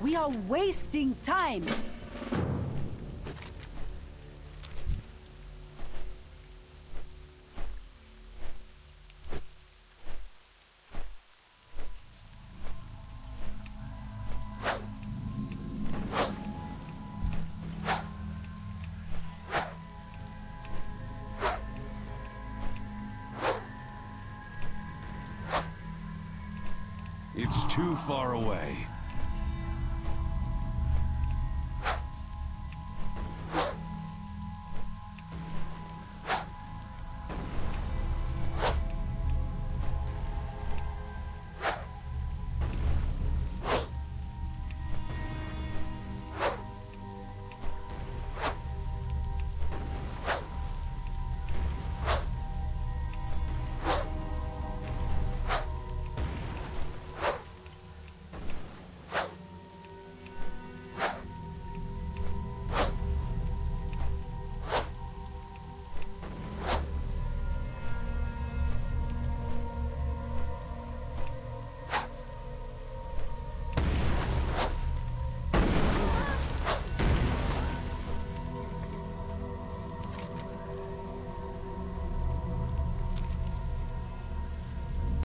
We are wasting time. It's too far away.